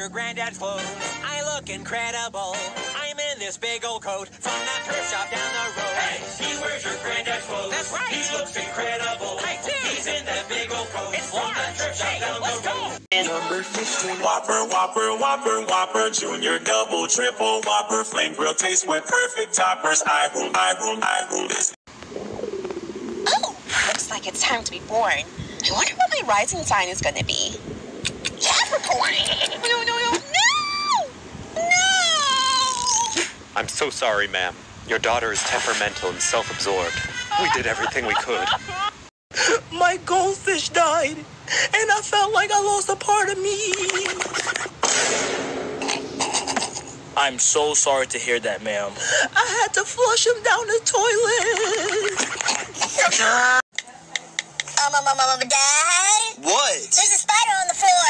your granddad's clothes. I look incredible. I'm in this big old coat from that thrift shop down the road. Hey, he wears your granddad's clothes. That's right. He looks incredible. I do. He's in that big old coat it's from that thrift shop hey, down let's the road. Go. Number 15. Whopper, Whopper, Whopper, Whopper, Junior, Double, Triple, Whopper, Flame Grill taste with perfect toppers. I boom, I boom, I boom. This Oh, looks like it's time to be born. I wonder what my rising sign is going to be. Capricorn! No, no, no, no! No! I'm so sorry, ma'am. Your daughter is temperamental and self absorbed. We did everything we could. My goldfish died, and I felt like I lost a part of me. I'm so sorry to hear that, ma'am. I had to flush him down the toilet. Ah! What? There's a spider on the floor.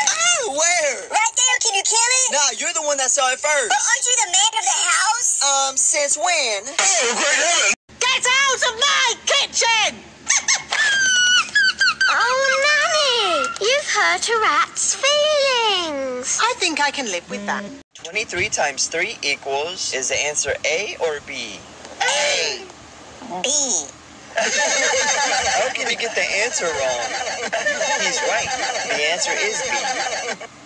Oh, where? Right there. Can you kill it? Nah, you're the one that saw it first. But aren't you the man of the house? Um, since when? Oh, great heaven! Get out of my kitchen! Oh, Nanny, you've hurt a rat's feelings. I think I can live with that. 23 times 3 equals, is the answer A or B? A. B. How can you get the answer wrong? He's right. The answer is B.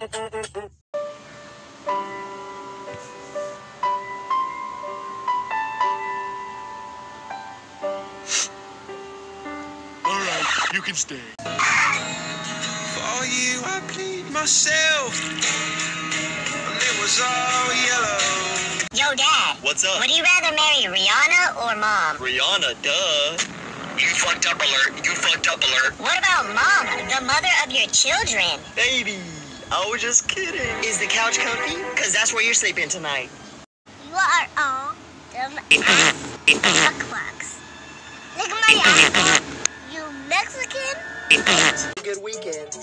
you can stay. For you, I bleed myself. And it was all yellow. Yo, Dad. What's up? Would you rather marry Rihanna or Mom? Rihanna, duh. You fucked up alert. You fucked up alert. What about Mom, the mother of your children? Baby, I was just kidding. Is the couch comfy? Cause that's where you're sleeping tonight. You are all dumb fuckwucks. Look at my ass. You Mexican? Good weekend.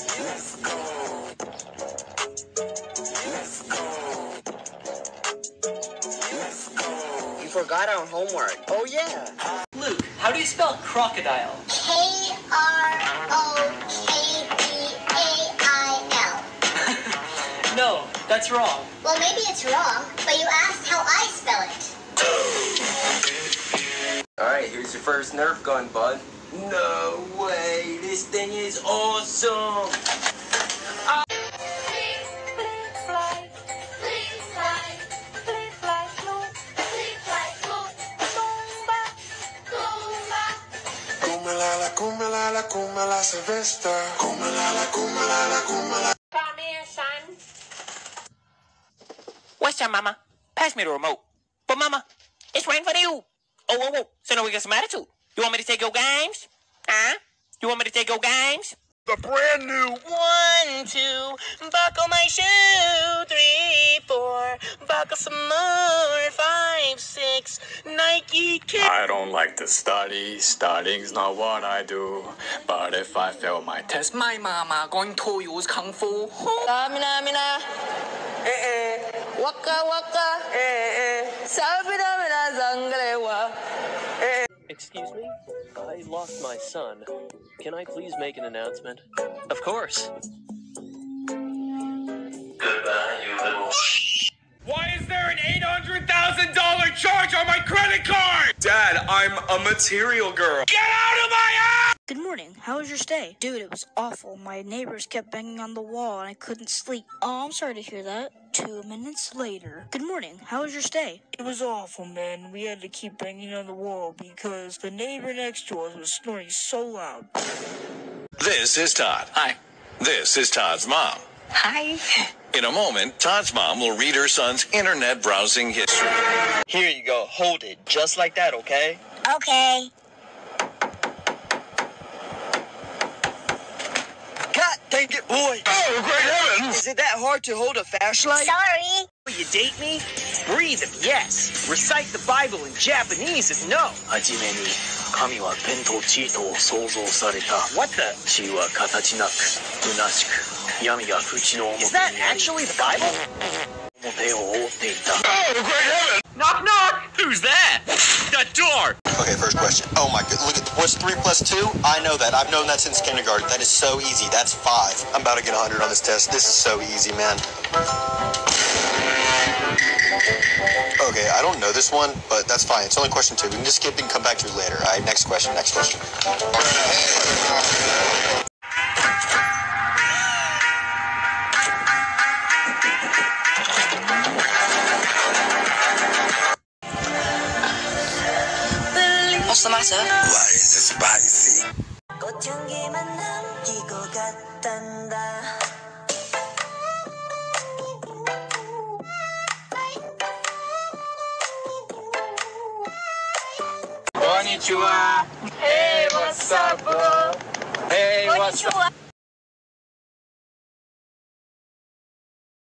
You forgot our homework. Oh yeah. Luke, how do you spell crocodile? K that's wrong. Well, maybe it's wrong, but you asked how I spell it. Alright, here's your first Nerf gun, bud. No way, this thing is awesome! Kumalala, kumalala, kumala, Sylvester. Kumalala, kumalala, kumala. What's up, Mama? Pass me the remote. But, Mama, it's waiting for you. Oh, whoa, whoa. So now we got some attitude. You want me to take your games? Huh? You want me to take your games? The brand new One, two, buckle my shoe. Three, four, buckle some more. Five, six, Nike kick. I don't like to study. Studying's not what I do. But if I fail my test, my mama going to use kung fu. Mina, mina. Eh, eh. Waka, waka. Eh, eh. Sabina, mina, zangalewa. Eh. Excuse me? I lost my son. Can I please make an announcement? Of course. Goodbye, you little. Why is there an $800,000 charge on my credit card? Dad, I'm a material girl. Get out of my house! Good morning. How was your stay? Dude, it was awful. My neighbors kept banging on the wall and I couldn't sleep. Oh, I'm sorry to hear that. Two minutes later. Good morning. How was your stay? It was awful, man. We had to keep banging on the wall because the neighbor next to us was snoring so loud. This is Todd. Hi. This is Todd's mom. Hi. In a moment, Todd's mom will read her son's internet browsing history. Here you go. Hold it. Just like that, okay? Okay. Thank it, boy. Oh, great heavens! Is it that hard to hold a flashlight? Sorry. Will you date me? Breathe if yes. Recite the Bible in Japanese if no. What the? Is that actually the Bible? Oh, great heavens! Knock, knock. Who's that? That door. Okay, first question. Oh my god, look at what's three plus two? I know that. I've known that since kindergarten. That is so easy. That's five. I'm about to get 100 on this test. This is so easy, man. Okay, I don't know this one, but that's fine. It's only question two. We can just skip and come back to it later. All right, next question. Next question. What's the matter? Why is it spicy? 꽃향기만 남기고 갔단다. Konnichiwa. Hey, what's up, bro? Hey, what's up?